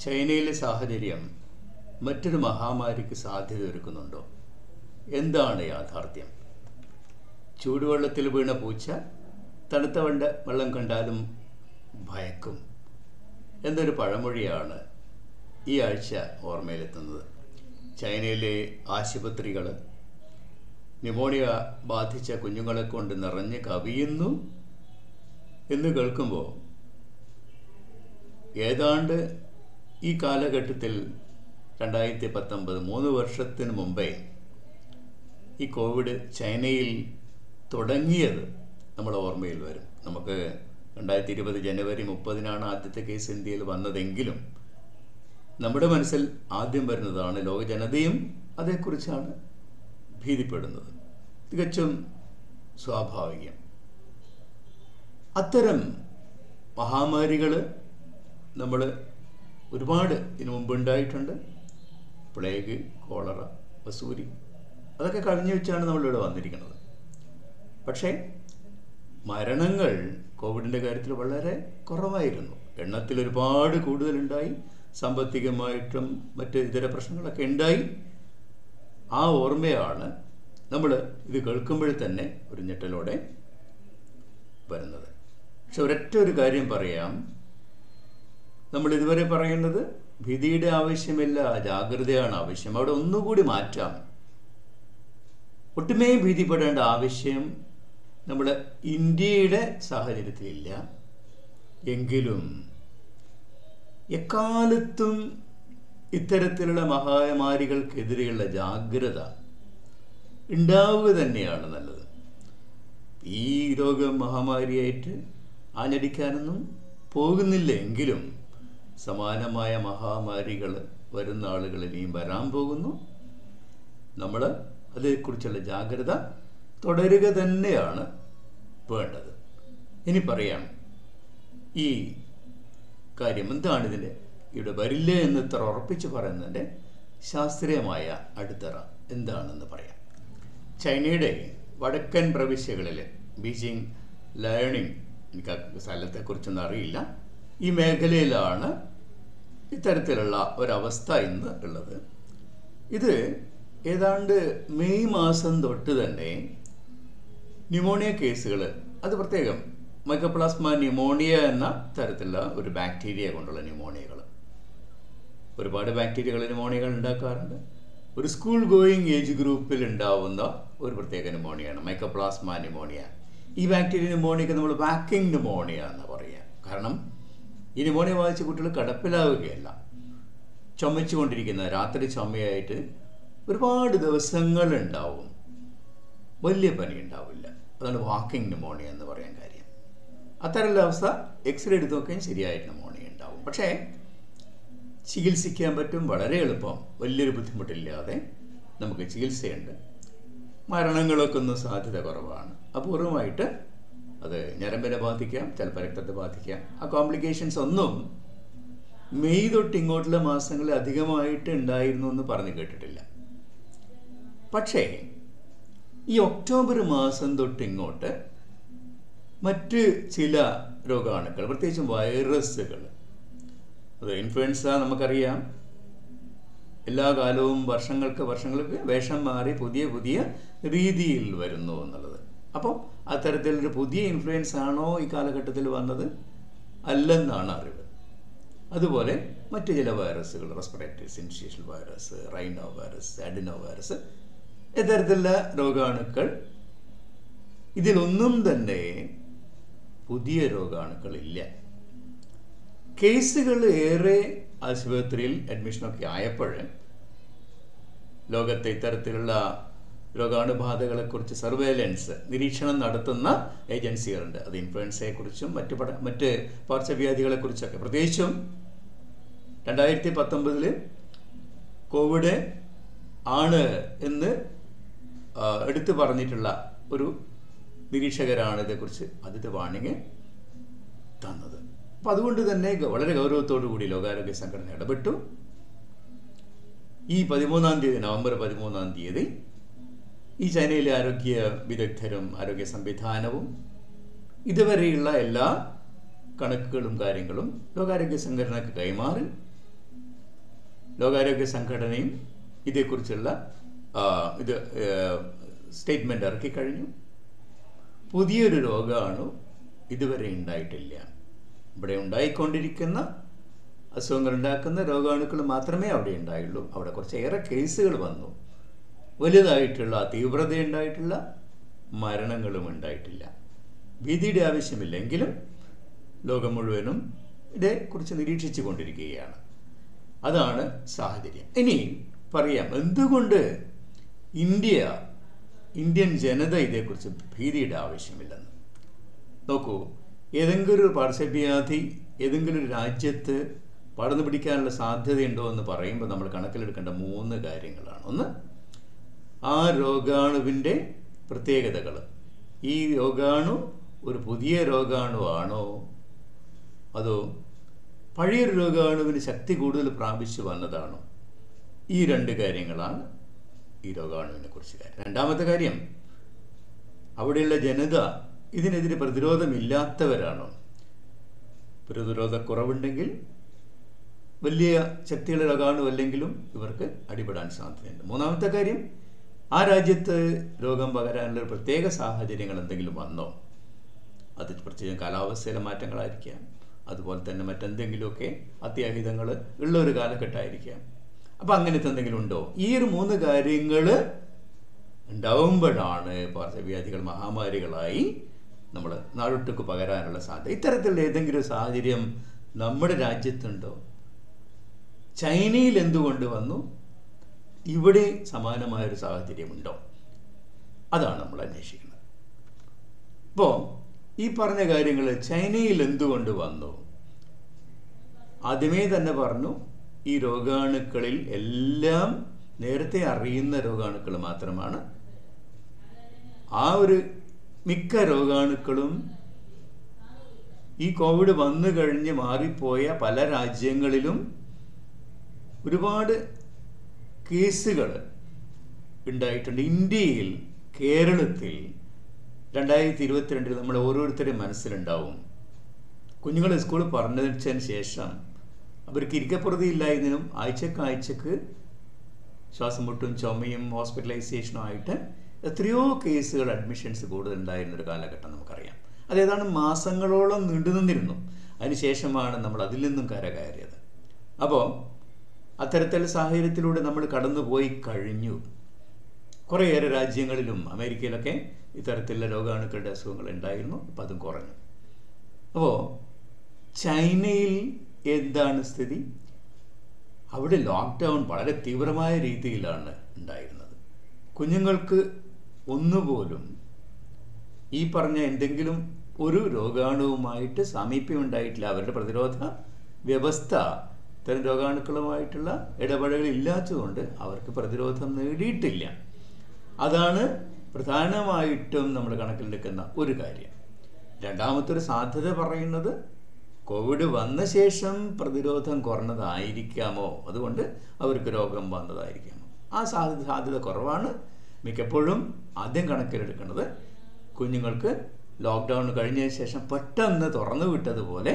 ചൈനയിലെ സാഹചര്യം മറ്റൊരു മഹാമാരിക്ക് സാധ്യത ഒരുക്കുന്നുണ്ടോ? എന്താണ് യാഥാർത്ഥ്യം? ചൂടുവെള്ളത്തിൽ വീണ പൂച്ച തണുത്ത വണ്ട വെള്ളം കണ്ടാലും ഭയക്കും. എന്നൊരു പഴമൊഴിയാണ് ഈ ആഴ്ച ഓർമ്മയിലെത്തുന്നത്. ചൈനയിലെ ആശുപത്രികൾ ന്യൂമോണിയ ബാധിച്ച കുഞ്ഞുങ്ങളെ കൊണ്ട് നിറഞ്ഞ് കവിയുന്നു എന്ന് കേൾക്കുമ്പോൾ ഏതാണ്ട് ഈ കാലഘട്ടത്തിൽ രണ്ടായിരത്തി പത്തൊമ്പത് മൂന്ന് വർഷത്തിന് മുമ്പേ ഈ കോവിഡ് ചൈനയിൽ തുടങ്ങിയത് നമ്മുടെ ഓർമ്മയിൽ വരും. നമുക്ക് രണ്ടായിരത്തി ഇരുപത് ജനുവരി മുപ്പതിനാണ് ആദ്യത്തെ കേസ് ഇന്ത്യയിൽ വന്നതെങ്കിലും നമ്മുടെ മനസ്സിൽ ആദ്യം വരുന്നതാണ് ലോക ജനതയും അതേക്കുറിച്ചാണ് ഭീതിപ്പെടുന്നത്. തികച്ചും സ്വാഭാവികം. അത്തരം മഹാമാരികൾ നമ്മൾ ഒരുപാട് ഇതിനു മുമ്പ് ഉണ്ടായിട്ടുണ്ട്. പ്ലേഗ് കോളറ വസൂരി. അതൊക്കെ കഴിഞ്ഞു വെച്ചാണ് നമ്മളിവിടെ വന്നിരിക്കുന്നത്. പക്ഷേ മരണങ്ങൾ കോവിഡിന്റെ കാര്യത്തിൽ വളരെ കുറവായിരുന്നു. എണ്ണത്തിൽ ഒരുപാട് കൂടുതലുണ്ടായി. സാമ്പത്തികമായിട്ടും മറ്റ് ഇതര പ്രശ്നങ്ങളൊക്കെ ഉണ്ടായി. ആ ഓർമ്മയാണ് നമ്മൾ ഇത് കേൾക്കുമ്പോൾ തന്നെ ഒരു ഞെട്ടലോടെ വരുന്നത്. പക്ഷെ ഒരൊറ്റ ഒരു കാര്യം പറയാം. നമ്മൾ ഇതുവരെ പറയുന്നത് ഭീതിയുടെ ആവശ്യമില്ല ജാഗ്രതയാണ് ആവശ്യം. അവിടെ ഒന്നുകൂടി മാറ്റാം. ഒട്ടുമേ ഭീതിപ്പെടേണ്ട ആവശ്യം നമ്മുടെ ഇന്ത്യയുടെ സാഹചര്യത്തിലില്ല. എങ്കിലും എക്കാലത്തും ഇത്തരത്തിലുള്ള മഹാമാരികൾക്കെതിരെയുള്ള ജാഗ്രത ഉണ്ടാവുക തന്നെയാണ് നല്ലത്. ഈ രോഗം മഹാമാരിയായിട്ട് ആഞ്ഞടിക്കാനൊന്നും പോകുന്നില്ല എങ്കിലും സമാനമായ മഹാമാരികൾ വരുന്ന ആളുകൾ ഇനിയും വരാൻ പോകുന്നു. നമ്മൾ അതേക്കുറിച്ചുള്ള ജാഗ്രത തുടരുക തന്നെയാണ് വേണ്ടത്. ഇനി പറയാം ഈ കാര്യം എന്താണ് ഇതിന്റെ ഇവിടെ വരില്ല എന്ന് ഇത്ര ഉറപ്പിച്ച് പറയുന്നതിന്റെ ശാസ്ത്രീയമായ അടിത്തറ എന്താണെന്ന് പറയാം. ചൈനയുടെ വടക്കൻ പ്രവിശ്യകളിൽ ബീജിംഗ് ലേണിംഗ് എനിക്ക് സ്ഥലത്തെക്കുറിച്ചൊന്നും അറിയില്ല. ഈ മേഖലയിലാണ് ഇത്തരത്തിലുള്ള ഒരവസ്ഥ ഇന്ന് ഉള്ളത്. ഇത് ഏതാണ്ട് മെയ് മാസം തൊട്ട് തന്നെ ന്യൂമോണിയ കേസുകൾ അത് പ്രത്യേകം മൈക്കോപ്ലാസ്മ ന്യൂമോണിയ എന്ന തരത്തിലുള്ള ഒരു ബാക്ടീരിയ കൊണ്ടുള്ള ന്യൂമോണിയകൾ ഒരുപാട് ബാക്ടീരിയകൾ ന്യൂമോണിയകൾ ഉണ്ടാക്കാറുണ്ട്. ഒരു സ്കൂൾ ഗോയിങ് ഏജ് ഗ്രൂപ്പിൽ ഉണ്ടാവുന്ന ഒരു പ്രത്യേക ന്യൂമോണിയാണ് മൈക്കോപ്ലാസ്മ ന്യൂമോണിയ. ഈ ബാക്ടീരിയ ന്യൂമോണിയക്ക് നമ്മൾ വാക്കിംഗ് ന്യൂമോണിയ എന്ന് പറയുക കാരണം ഈ ന്യൂമോണിയ ബാധിച്ച കുട്ടികൾ കിടപ്പിലാവുകയല്ല. ചുമച്ചുകൊണ്ടിരിക്കുന്ന രാത്രി ചുമയായിട്ട് ഒരുപാട് ദിവസങ്ങളുണ്ടാവും. വലിയ പനി ഉണ്ടാവില്ല അതാണ് വാക്കിംഗ് ന്യൂമോണിയ എന്ന് പറയാൻ കാര്യം. അത്തരമുള്ള അവസ്ഥ എക്സ്റേ എടുത്ത് നോക്കിയാൽ ശരിയായിട്ട് ന്യൂമോണിയ ഉണ്ടാവും. പക്ഷേ ചികിത്സിക്കാൻ പറ്റും വളരെ എളുപ്പം. വലിയൊരു ബുദ്ധിമുട്ടില്ലാതെ നമുക്ക് ചികിത്സയുണ്ട്. മരണങ്ങളൊക്കെ ഒന്നും സാധ്യത കുറവാണ്. അപൂർവമായിട്ട് അത് ഞരമ്പിനെ ബാധിക്കാം ചിലപ്പോൾ രക്തത്തെ ബാധിക്കാം. ആ കോംപ്ലിക്കേഷൻസ് ഒന്നും മെയ് തൊട്ട് ഇങ്ങോട്ടുള്ള മാസങ്ങളിൽ അധികമായിട്ട് ഉണ്ടായിരുന്നു എന്ന് പറഞ്ഞു കേട്ടിട്ടില്ല. പക്ഷേ ഈ ഒക്ടോബർ മാസം തൊട്ട് ഇങ്ങോട്ട് മറ്റ് ചില രോഗാണുക്കൾ പ്രത്യേകിച്ചും വൈറസുകൾ. അത് ഇൻഫ്ലുവൻസ നമുക്കറിയാം. എല്ലാ കാലവും വർഷങ്ങൾക്ക് വർഷങ്ങൾക്ക് വേഷം മാറി പുതിയ പുതിയ രീതിയിൽ വരുന്നു എന്നുള്ളത്. അപ്പോൾ അത്തരത്തിലൊരു പുതിയ ഇൻഫ്ലുവൻസ് ആണോ ഈ കാലഘട്ടത്തിൽ വന്നത്? അല്ലെന്നാണ് അറിവ്. അതുപോലെ മറ്റു ചില വൈറസുകൾ respiratory syncytial virus rhino virus adeno virus ഇത്തരത്തിലുള്ള രോഗാണുക്കൾ. ഇതിലൊന്നും തന്നെ പുതിയ രോഗാണുക്കളില്ല. കേസുകൾ ഏറെ ആശുപത്രിയിൽ അഡ്മിഷനൊക്കെ ആയപ്പോൾ ലോകത്തെ ഇത്തരത്തിലുള്ള രോഗാണുബാധകളെക്കുറിച്ച് സർവേലൻസ് നിരീക്ഷണം നടത്തുന്ന ഏജൻസികളുണ്ട്. അത് ഇൻഫ്ലുവൻസയെക്കുറിച്ചും മറ്റ് പഠ മറ്റ് പാർശ്വവ്യാധികളെക്കുറിച്ചൊക്കെ. പ്രത്യേകിച്ചും രണ്ടായിരത്തി പത്തൊമ്പതിൽ കോവിഡ് ആണ് എന്ന് എടുത്തു പറഞ്ഞിട്ടുള്ള ഒരു നിരീക്ഷകരാണ് ഇതേക്കുറിച്ച് ആദ്യത്തെ വാണിങ് തന്നത്. അപ്പം അതുകൊണ്ട് തന്നെ വളരെ ഗൗരവത്തോടു കൂടി ലോകാരോഗ്യ സംഘടന ഇടപെട്ടു. ഈ പതിമൂന്നാം തീയതി നവംബർ പതിമൂന്നാം തീയതി ഈ ചൈനയിലെ ആരോഗ്യ വിദഗ്ധരും ആരോഗ്യ സംവിധാനവും ഇതുവരെയുള്ള എല്ലാ കണക്കുകളും കാര്യങ്ങളും ലോകാരോഗ്യ സംഘടനയ്ക്ക് കൈമാറി ലോകാരോഗ്യ സംഘടനയും ഇതേക്കുറിച്ചുള്ള ഇത് സ്റ്റേറ്റ്മെന്റ് ഇറക്കി കഴിഞ്ഞു. പുതിയൊരു രോഗമാണ് ഇതുവരെ ഉണ്ടായിട്ടില്ല. ഇവിടെ ഉണ്ടായിക്കൊണ്ടിരിക്കുന്ന അസുഖങ്ങൾ ഉണ്ടാക്കുന്ന രോഗാണുക്കൾ മാത്രമേ അവിടെ ഉണ്ടായുള്ളൂ. അവിടെ കുറച്ചേറെ കേസുകൾ വന്നു. വലുതായിട്ടുള്ള തീവ്രതയുണ്ടായിട്ടുള്ള മരണങ്ങളും ഉണ്ടായിട്ടില്ല. ഭീതിയുടെ ആവശ്യമില്ലെങ്കിലും ലോകം മുഴുവനും ഇതേക്കുറിച്ച് നിരീക്ഷിച്ചു കൊണ്ടിരിക്കുകയാണ്. അതാണ് സാഹചര്യം. ഇനി പറയാം എന്തുകൊണ്ട് ഇന്ത്യ ഇന്ത്യൻ ജനത ഇതേക്കുറിച്ച് ഭീതിയുടെ ആവശ്യമില്ലെന്ന്? നോക്കൂ ഏതെങ്കിലും ഒരു പാർശ്വവ്യാധി ഏതെങ്കിലും ഒരു രാജ്യത്ത് പടർന്നു പിടിക്കാനുള്ള സാധ്യതയുണ്ടോ എന്ന് പറയുമ്പോൾ നമ്മൾ കണക്കിലെടുക്കേണ്ട മൂന്ന് കാര്യങ്ങളാണ്. ഒന്ന് ആ രോഗാണുവിന്റെ പ്രത്യേകതകൾ. ഈ രോഗാണു ഒരു പുതിയ രോഗാണു ആണോ? അതോ പഴയൊരു രോഗാണുവിന് ശക്തി കൂടുതൽ പ്രാപിച്ചു വന്നതാണോ? ഈ രണ്ട് കാര്യങ്ങളാണ് ഈ രോഗാണുവിനെ കുറിച്ച് കാര്യം. രണ്ടാമത്തെ കാര്യം അവിടെയുള്ള ജനത ഇതിനെതിരെ പ്രതിരോധമില്ലാത്തവരാണോ? പ്രതിരോധക്കുറവുണ്ടെങ്കിൽ വലിയ ശക്തിയുള്ള രോഗാണുവല്ലെങ്കിലും ഇവർക്ക് അടിപെടാൻ സാധ്യതയുണ്ട്. മൂന്നാമത്തെ കാര്യം ആ രാജ്യത്ത് രോഗം പകരാനുള്ള ഒരു പ്രത്യേക സാഹചര്യങ്ങൾ എന്തെങ്കിലും വന്നോ? അത് പ്രത്യേകം കാലാവസ്ഥയിലെ മാറ്റങ്ങളായിരിക്കാം. അതുപോലെ തന്നെ മറ്റെന്തെങ്കിലുമൊക്കെ അത്യാഹിതങ്ങൾ ഉള്ള ഒരു കാലഘട്ടമായിരിക്കാം. അപ്പം അങ്ങനത്തെ എന്തെങ്കിലും ഉണ്ടോ? ഈ ഒരു മൂന്ന് കാര്യങ്ങൾ ഉണ്ടാവുമ്പോഴാണ് പാർശ്വവ്യാധികൾ മഹാമാരികളായി നമ്മൾ നാടൊട്ടുക്ക് പകരാനുള്ള സാധ്യത. ഇത്തരത്തിലുള്ള ഏതെങ്കിലും സാഹചര്യം നമ്മുടെ രാജ്യത്തുണ്ടോ? ചൈനയിൽ എന്തുകൊണ്ട് വന്നു? ഇവിടെ സമാനമായൊരു സാഹചര്യമുണ്ടോ? അതാണ് നമ്മൾ അന്വേഷിക്കുന്നത്. അപ്പോൾ ഈ പറഞ്ഞ കാര്യങ്ങൾ ചൈനയിൽ എന്തുകൊണ്ട് വന്നു? ആദ്യമേ തന്നെ പറഞ്ഞു ഈ രോഗാണുക്കളിൽ എല്ലാം നേരത്തെ അറിയുന്ന രോഗാണുക്കൾ മാത്രമാണ്. ആ ഒരു മിക്ക രോഗാണുക്കളും ഈ കോവിഡ് വന്നു കഴിഞ്ഞ് മാറിപ്പോയ പല രാജ്യങ്ങളിലും ഒരുപാട് കേസുകൾ ഉണ്ടായിട്ടുണ്ട്. ഇന്ത്യയിൽ കേരളത്തിൽ രണ്ടായിരത്തി ഇരുപത്തിരണ്ടിൽ നമ്മൾ ഓരോരുത്തരും മനസ്സിലുണ്ടാവും. കുഞ്ഞുങ്ങൾ സ്കൂളിൽ പറഞ്ഞതിന് ശേഷം അവർക്ക് ഇരിക്കപ്പുറതിയില്ലായതിനും ആഴ്ചക്ക് ആഴ്ചക്ക് ശ്വാസം മുട്ടും ചുമയും ഹോസ്പിറ്റലൈസേഷനും ആയിട്ട് എത്രയോ കേസുകൾ അഡ്മിഷൻസ് കൂടുതലുണ്ടായിരുന്ന ഒരു കാലഘട്ടം നമുക്കറിയാം. അതേതാണ് മാസങ്ങളോളം നീണ്ടു നിന്നിരുന്നു അതിനുശേഷമാണ് നമ്മൾ അതിൽ നിന്നും കരകയറിയത്. അപ്പോൾ അത്തരത്തിലുള്ള സാഹചര്യത്തിലൂടെ നമ്മൾ കടന്നുപോയി കഴിഞ്ഞു. കുറേയേറെ രാജ്യങ്ങളിലും അമേരിക്കയിലൊക്കെ ഇത്തരത്തിലുള്ള രോഗാണുക്കളുടെ അസുഖങ്ങൾ ഉണ്ടായിരുന്നു. ഇപ്പം അതും കുറഞ്ഞു. അപ്പോൾ ചൈനയിൽ എന്താണ് സ്ഥിതി? അവിടെ ലോക്ക്ഡൗൺ വളരെ തീവ്രമായ രീതിയിലാണ് ഉണ്ടായിരുന്നത്. കുഞ്ഞുങ്ങൾക്ക് ഒന്നുപോലും ഈ പറഞ്ഞ എന്തെങ്കിലും ഒരു രോഗാണുവുമായിട്ട് സാമീപ്യം ഉണ്ടായിട്ടില്ല അവരുടെ പ്രതിരോധ വ്യവസ്ഥ ഇത്തരം രോഗാണുക്കളുമായിട്ടുള്ള ഇടപെടലുകൾ ഇല്ലാത്തതുകൊണ്ട് അവർക്ക് പ്രതിരോധം നേടിയിട്ടില്ല. അതാണ് പ്രധാനമായിട്ടും നമ്മൾ കണക്കിലെടുക്കുന്ന ഒരു കാര്യം. രണ്ടാമത്തെ ഒരു സാധ്യത പറയുന്നത് കോവിഡ് വന്ന ശേഷം പ്രതിരോധം കുറഞ്ഞതായിരിക്കാമോ? അതുകൊണ്ട് അവർക്ക് രോഗം വന്നതായിരിക്കാമോ? ആ സാധ്യത സാധ്യത കുറവാണ്. മിക്കപ്പോഴും ആദ്യം കണക്കിലെടുക്കുന്നത് കുഞ്ഞുങ്ങൾക്ക് ലോക്ക്ഡൗൺ കഴിഞ്ഞതിന് ശേഷം പെട്ടെന്ന് തുറന്നു വിട്ടതുപോലെ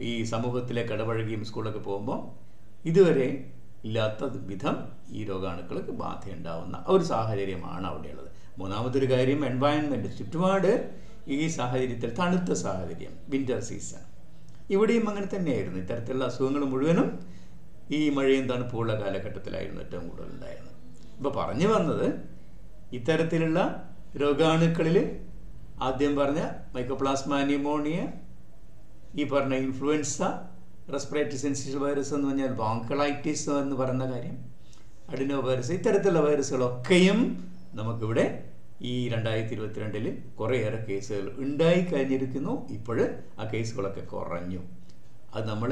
ഈ സമൂഹത്തിലേക്ക് ഇടപഴകിയും സ്കൂളൊക്കെ പോകുമ്പോൾ ഇതുവരെ ഇല്ലാത്ത വിധം ഈ രോഗാണുക്കൾക്ക് ബാധയുണ്ടാവുന്ന ഒരു സാഹചര്യമാണ് അവിടെയുള്ളത്. മൂന്നാമതൊരു കാര്യം എൻവയൺമെന്റ് ചുറ്റുപാട് ഈ സാഹചര്യത്തിൽ തണുത്ത സാഹചര്യം വിന്റർ സീസൺ ഇവിടെയും അങ്ങനെ തന്നെയായിരുന്നു. ഇത്തരത്തിലുള്ള അസുഖങ്ങൾ മുഴുവനും ഈ മഴയും തണുപ്പുള്ള കാലഘട്ടത്തിലായിരുന്നു ഏറ്റവും കൂടുതൽ ഉണ്ടായിരുന്നത് ഇപ്പോൾ പറഞ്ഞു വന്നത് ഇത്തരത്തിലുള്ള രോഗാണുക്കളിൽ ആദ്യം പറഞ്ഞ മൈക്കോപ്ലാസ്മ ന്യൂമോണിയ ഈ പറഞ്ഞ ഇൻഫ്ലുവൻസ റെസ്പിറേറ്ററി സെൻസിറ്റീവ് വൈറസ് എന്ന് പറഞ്ഞാൽ വാങ്കളൈറ്റിസ് എന്ന് പറയുന്ന കാര്യം അഡിനോ വൈറസ് ഇത്തരത്തിലുള്ള വൈറസുകളൊക്കെയും നമുക്കിവിടെ ഈ രണ്ടായിരത്തി ഇരുപത്തിരണ്ടിൽ കുറേയേറെ കേസുകൾ ഉണ്ടായി കഴിഞ്ഞിരിക്കുന്നു. ഇപ്പോൾ ആ കേസുകളൊക്കെ കുറഞ്ഞു. അത് നമ്മൾ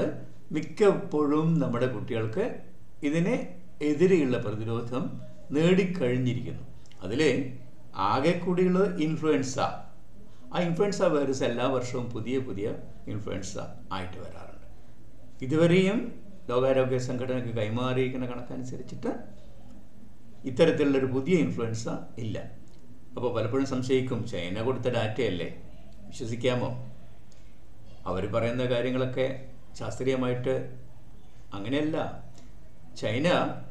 മിക്കപ്പോഴും നമ്മുടെ കുട്ടികൾക്ക് ഇതിനെ എതിരെയുള്ള പ്രതിരോധം നേടിക്കഴിഞ്ഞിരിക്കുന്നു. അതിൽ ആകെ കൂടിയുള്ളത് ഇൻഫ്ലുവൻസ ആ ഇൻഫ്ലുവൻസ വൈറസ് എല്ലാ വർഷവും പുതിയ പുതിയ ഇൻഫ്ലുവൻസ ആയിട്ട് വരാറുണ്ട്. ഇതുവരെയും ലോകാരോഗ്യ സംഘടനയ്ക്ക് കൈമാറിയിരിക്കുന്ന കണക്കനുസരിച്ചിട്ട് ഇത്തരത്തിലുള്ളൊരു പുതിയ ഇൻഫ്ലുവൻസ ഇല്ല. അപ്പോൾ പലപ്പോഴും സംശയിക്കും ചൈന കൊടുത്ത ഡാറ്റയല്ലേ? വിശ്വസിക്കാമോ? അവർ പറയുന്ന കാര്യങ്ങളൊക്കെ ശാസ്ത്രീയമായിട്ട് അങ്ങനെയല്ല. ചൈന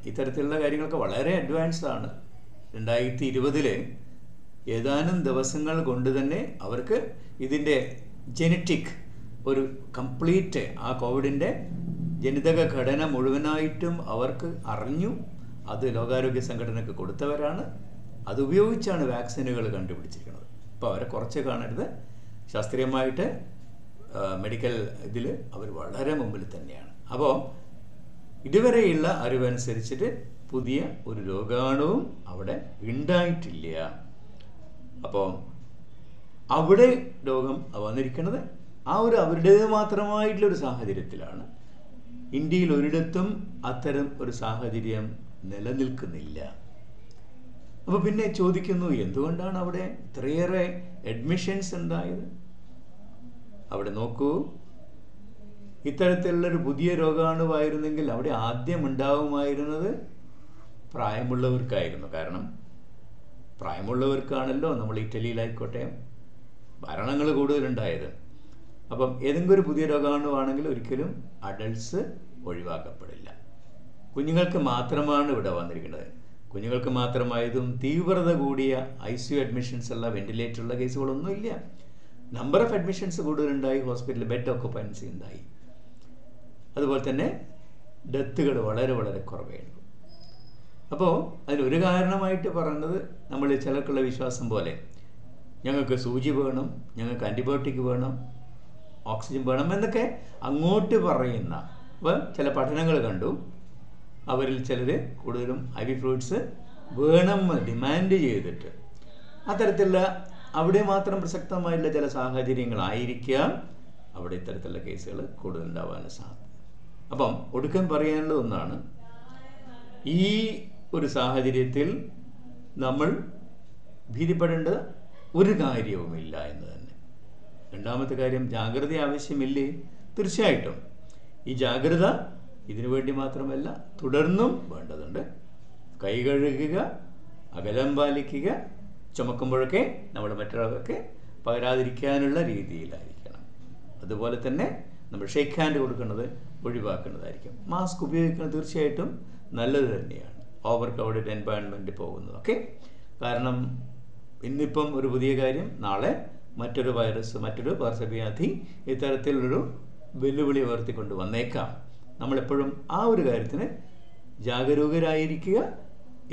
ഇത്തരത്തിലുള്ള കാര്യങ്ങളൊക്കെ വളരെ അഡ്വാൻസ്ഡ് ആണ്. രണ്ടായിരത്തി ഇരുപതിൽ ഏതാനും ദിവസങ്ങൾ കൊണ്ട് തന്നെ അവർക്ക് ഇതിന്റെ ജനറ്റിക് ഒരു കംപ്ലീറ്റ് ആ കോവിഡിന്റെ ജനിതക ഘടന മുഴുവനായിട്ടും അവർക്ക് അറിഞ്ഞു. അത് ലോകാരോഗ്യ സംഘടനയ്ക്ക് കൊടുത്തവരാണ്. അതുപയോഗിച്ചാണ് വാക്സിനുകൾ കണ്ടുപിടിച്ചിരിക്കുന്നത്. അപ്പോൾ അവരെ കുറച്ച് കാണരുത്. ശാസ്ത്രീയമായിട്ട് മെഡിക്കൽ ഇതിൽ അവർ വളരെ മുമ്പിൽ തന്നെയാണ്. അപ്പോൾ ഇതുവരെയുള്ള അറിവനുസരിച്ചിട്ട് പുതിയ ഒരു രോഗാണുവും അവിടെ ഉണ്ടായിട്ടില്ല. അപ്പോൾ അവിടെ രോഗം വന്നിരിക്കുന്നത് ആ ഒരു അവരുടേത് മാത്രമായിട്ടുള്ള ഒരു സാഹചര്യത്തിലാണ്. ഇന്ത്യയിൽ ഒരിടത്തും അത്തരം ഒരു സാഹചര്യം നിലനിൽക്കുന്നില്ല. അപ്പോൾ പിന്നെ ചോദിക്കുന്നു എന്തുകൊണ്ടാണ് അവിടെ ഇത്രയേറെ അഡ്മിഷൻസ് ഉണ്ടായത്? അവിടെ നോക്കൂ ഇത്തരത്തിലുള്ളൊരു പുതിയ രോഗാണുവായിരുന്നെങ്കിൽ അവിടെ ആദ്യം ഉണ്ടാവുമായിരുന്നത് പ്രായമുള്ളവർക്കായിരുന്നു. കാരണം പ്രായമുള്ളവർക്കാണല്ലോ നമ്മൾ ഇറ്റലിയിലായിക്കോട്ടെ ഭരണങ്ങൾ കൂടുതലുണ്ടായത്. അപ്പം ഏതെങ്കിലും ഒരു പുതിയ രോഗാണുവാണെങ്കിൽ ഒരിക്കലും അഡൾട്ട്സ് ഒഴിവാക്കപ്പെടില്ല. കുഞ്ഞുങ്ങൾക്ക് മാത്രമാണ് ഇവിടെ വന്നിരിക്കുന്നത്. കുഞ്ഞുങ്ങൾക്ക് മാത്രമായതും തീവ്രത കൂടിയ ഐ സി യു അഡ്മിഷൻസ് ഉള്ള വെന്റിലേറ്ററുള്ള കേസുകളൊന്നും ഇല്ല. നമ്പർ ഓഫ് അഡ്മിഷൻസ് കൂടുതലുണ്ടായി ഹോസ്പിറ്റലിൽ ബെഡ് ഓക്കുപ്പൻസി ഉണ്ടായി. അതുപോലെ തന്നെ ഡെത്തുകൾ വളരെ വളരെ കുറവായിരുന്നു. അപ്പോൾ അതിലൊരു കാരണമായിട്ട് പറയുന്നത് നമ്മൾ ചിലർക്കുള്ള വിശ്വാസം പോലെ. ഞങ്ങൾക്ക് സൂചി വേണം ഞങ്ങൾക്ക് ആന്റിബയോട്ടിക് വേണം ഓക്സിജൻ വേണം എന്നൊക്കെ അങ്ങോട്ട് പറയുന്ന അപ്പം ചില പഠനങ്ങൾ കണ്ടു. അവരിൽ ചിലർ കൂടുതലും ഐ വി ഫ്രൂട്ട്സ് വേണം ഡിമാൻഡ് ചെയ്തിട്ട്. അത്തരത്തിലുള്ള അവിടെ മാത്രം പ്രസക്തമായിട്ടുള്ള ചില സാഹചര്യങ്ങളായിരിക്കാം അവിടെ ഇത്തരത്തിലുള്ള കേസുകൾ കൂടുതൽ സാധ്യത. അപ്പം ഒടുക്കം പറയാനുള്ള ഒന്നാണ് ഈ ഒരു സാഹചര്യത്തിൽ നമ്മൾ ഭീതിപ്പെടേണ്ട ഒരു കാര്യവുമില്ല എന്ന് തന്നെ. രണ്ടാമത്തെ കാര്യം ജാഗ്രത ആവശ്യമില്ലേ? തീർച്ചയായിട്ടും. ഈ ജാഗ്രത ഇതിനു വേണ്ടി മാത്രമല്ല തുടർന്നും വേണ്ടതുണ്ട്. കൈ കഴുകുക അകലം പാലിക്കുക ചുമക്കുമ്പോഴൊക്കെ നമ്മൾ മറ്റൊരാൾക്കൊക്കെ പകരാതിരിക്കാനുള്ള രീതിയിലായിരിക്കണം. അതുപോലെ തന്നെ നമ്മൾ ഷേക്ക് ഹാൻഡ് കൊടുക്കുന്നത് ഒഴിവാക്കേണ്ടതായിരിക്കും മാസ്ക് ഉപയോഗിക്കുന്നത് തീർച്ചയായിട്ടും നല്ലത് തന്നെയാണ്. ഓവർ ക്രൗഡഡ് എൻവയൺമെന്റ് പോകുന്നത്. ഓക്കെ കാരണം ഇന്നിപ്പം ഒരു പുതിയ കാര്യം നാളെ മറ്റൊരു വൈറസ് മറ്റൊരു പകർച്ചവ്യാധി ഇത്തരത്തിലൊരു വെല്ലുവിളി ഉയർത്തിക്കൊണ്ട് വന്നേക്കാം. നമ്മളെപ്പോഴും ആ ഒരു കാര്യത്തിന് ജാഗരൂകരായിരിക്കുക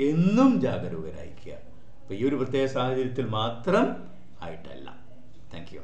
എന്നും ജാഗരൂകരായിരിക്കുക. അപ്പോൾ ഈ ഒരു പ്രത്യേക സാഹചര്യത്തിൽ മാത്രം ആയിട്ടല്ല. Thank you